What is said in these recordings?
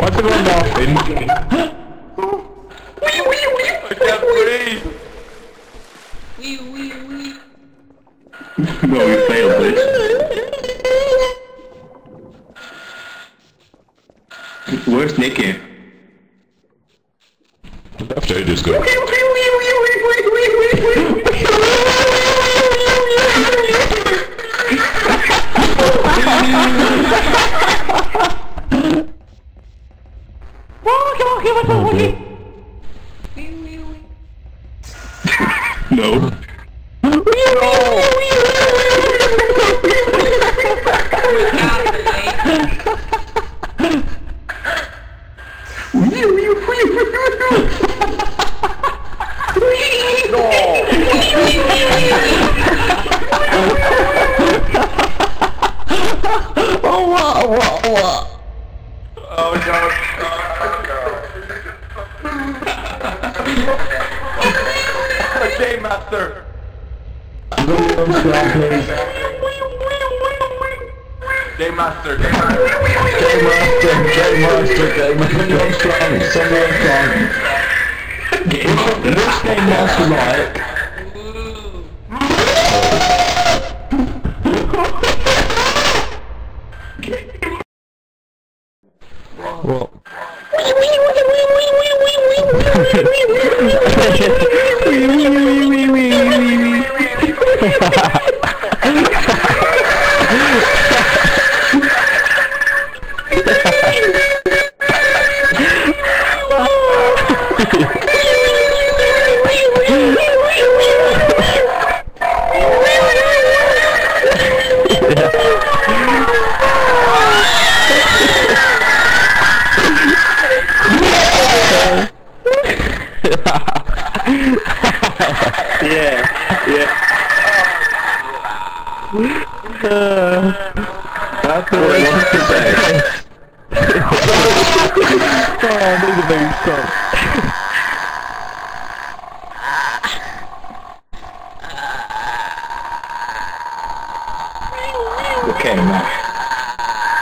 What's everyone laughing? I can't breathe. Wee wee wee. well, we failed this. Where's Nicky? Left ages ago. Wee No. Out of the way. Oh no. Game master. Game master. Game master. Game Master, Game Master, Game Master. Send me on strong, send me on strong. What's Game Master like? Ooh. I need a big stop. Okay, now.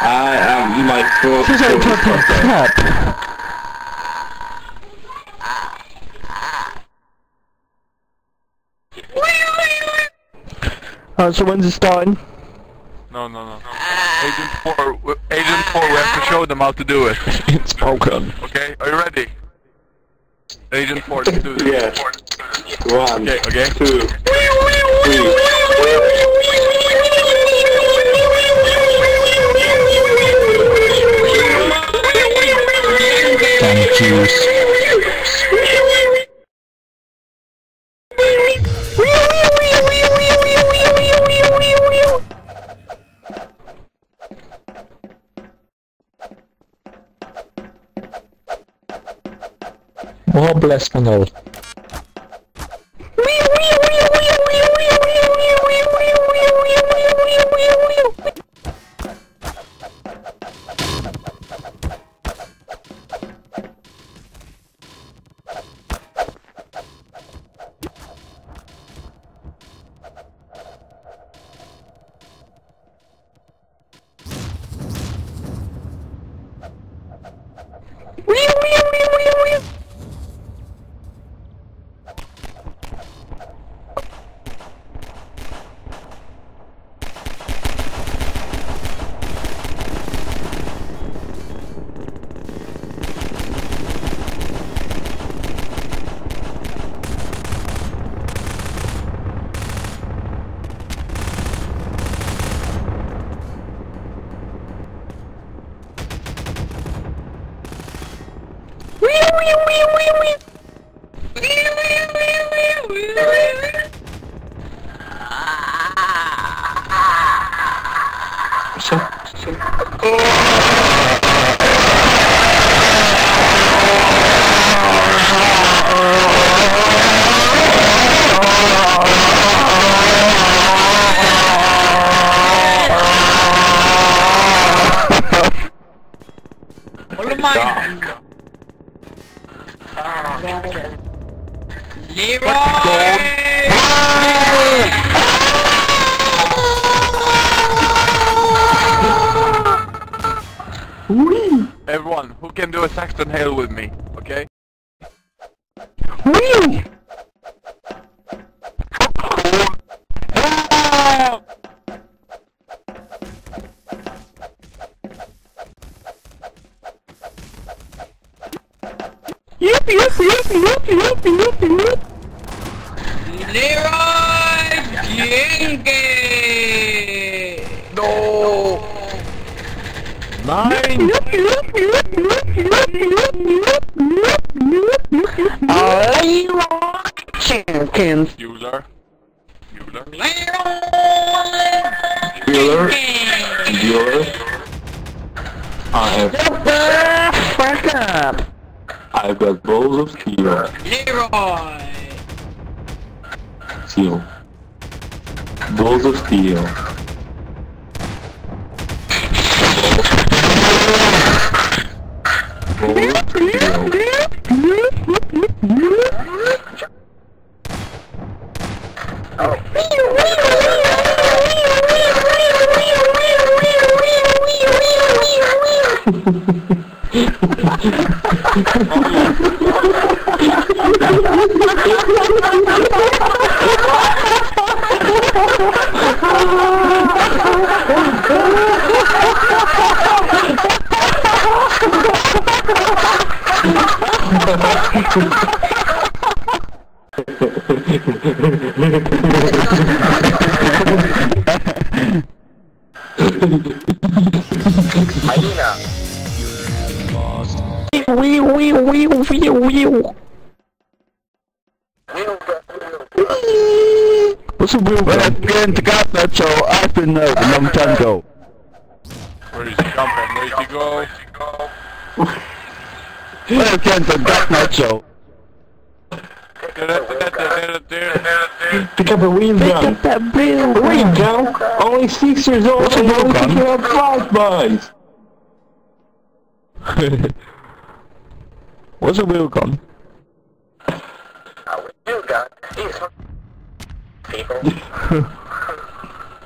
I am my fourth. This is a fucking crap. Alright, so when's it starting? No, no, no. Agent 4, Agent 4, we have to show them how to do it. It's broken. Okay, are you ready? Agent 4, let's do this. Yeah. One, Okay, okay. two, three. Damn juice. More Whee! Everyone, who can do a Saxton Hale with me, okay? Whee! Yippee, Yuppie, yuppie, yuppie, yuppie, yuppie, yuppie. Leeroy Jenkins! Yep. Leeroy Jenkins. Bueller. Bueller. Bueller. Bueller. I have, The fuck up. I've got balls of steel. Leeroy! Steel. Balls of steel. Oh, of. Wee, wee, wee, wee, wee. What's a wheel Well, gun? again, to got that, so I've been there a long time ago. Where is he come from? Where is he go? Well, again, to got that, so. Pick up a real gun. Pick up that real gun. gun. Only six years old What's and only picking have five buys. What's a real gun? A real gun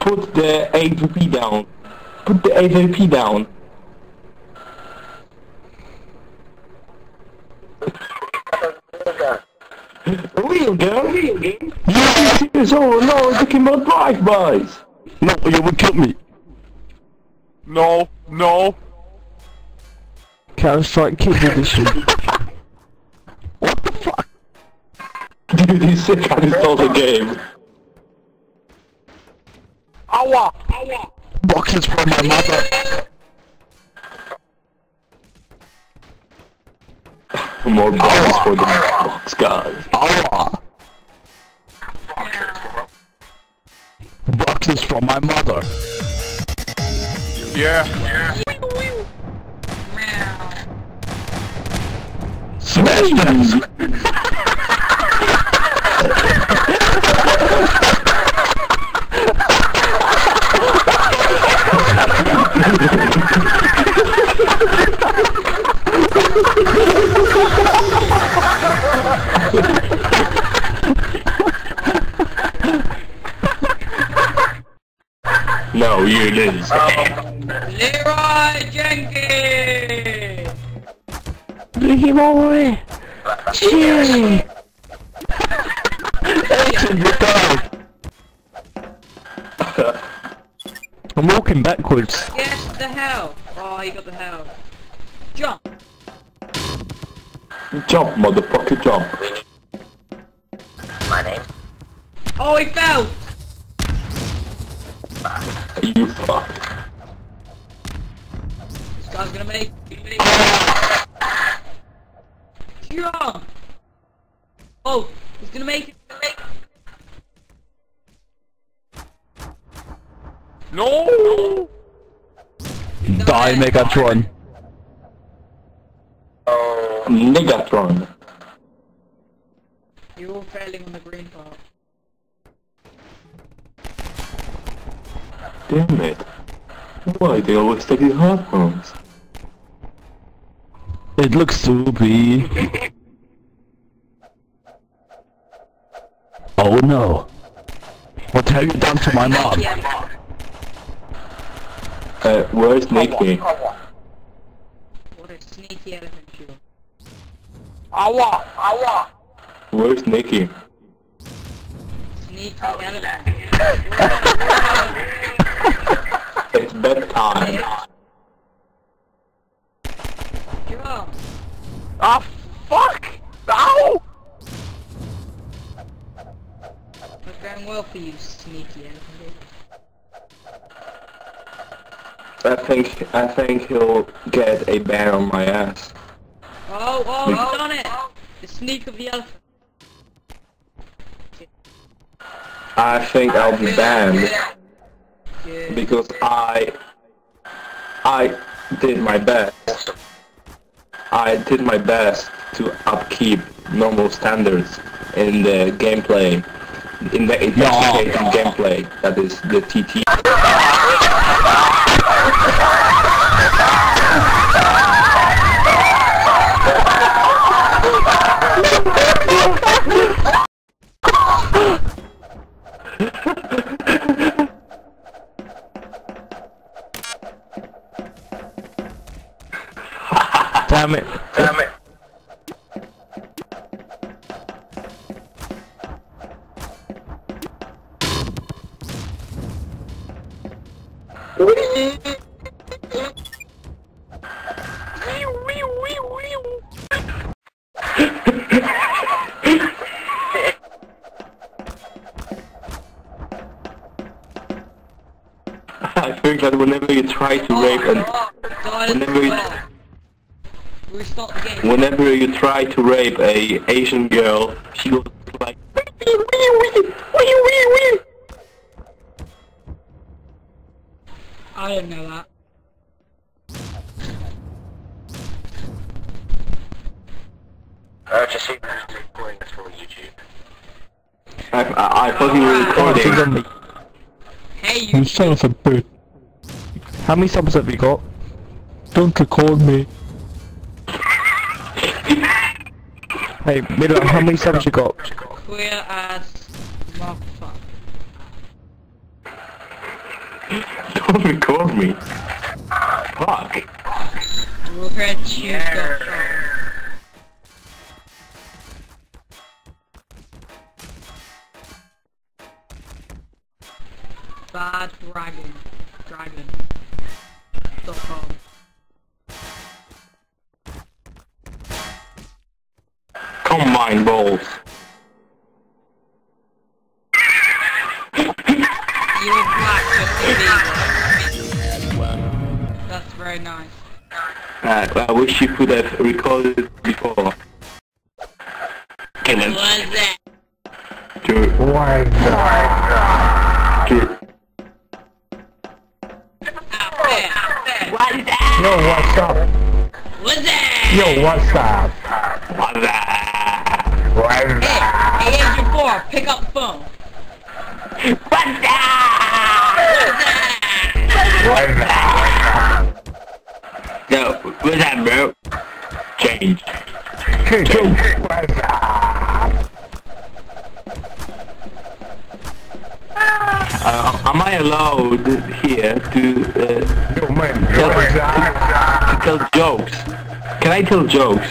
Put the AVP down. Put the AVP down. A Real gun? You're six years old no, only picking up drive-bys. No, you will kill me. No, no. Counter Strike Kids Edition. What the fuck? Dude, he's sick and installed the game. Aua! Boxes from my mother. More boxes for the box guys. Aua. Boxes from my mother. Yeah. Meow. Smash them. No, you. Leeroy Jenkins! Leeroy. Gee. Action, you die. I'm walking backwards. Get the hell! Oh, he got the hell. Jump! Jump, motherfucker, jump. My name? Oh, he fell! You fuck. This guy's gonna make it. Jump! Oh, he's gonna make it. Make No! Die, Megatron. Oh. Negatron. You're Damn it. Why they always take the hard ones? It looks be. Oh no. What have you done to my mom? Uh, where's Nikki? what is he sneaky elephant show. Awa, awa. Where's Nikki? Sneaky elephant. It's bedtime. Sure. Ah, fuck! Ow! What's going well for you, sneaky elephant? I think I think he'll get a ban on my ass. Oh, oh, you've done it! The sneak of the elephant. I think I'll be banned Good. Because I I did my best. I did my best to upkeep normal standards in the gameplay, in the investigating gameplay. That is the TT. Damn it. Damn it. I think that whenever you try to rape oh, an Silence Whenever you- well. Restart the game. whenever you try to rape a Asian girl, she goes like I don't know that. Uh, just see recording this for YouTube. I, I, I thought you recording. Hey, you. You son of a bitch. How many subs have you got? Don't record me. Hey, Miller, how many subs you got? Queer ass motherfucker. Don't record me. Fuck. Regret you got Bad dragon. Very nice. Uh, I wish you could have recorded it before. Kill him. What is that? True. True. Out there, out. What is that? Yo, what's up? What's that? Yo, what's up? What's that? What's that? Hey, hey, Agent 4, pick up the phone. What's that? What's that? What's that, bro? Change. What's up? Uh, am I allowed here to, uh, Yo, man, tell, up? to tell jokes? Can I tell jokes?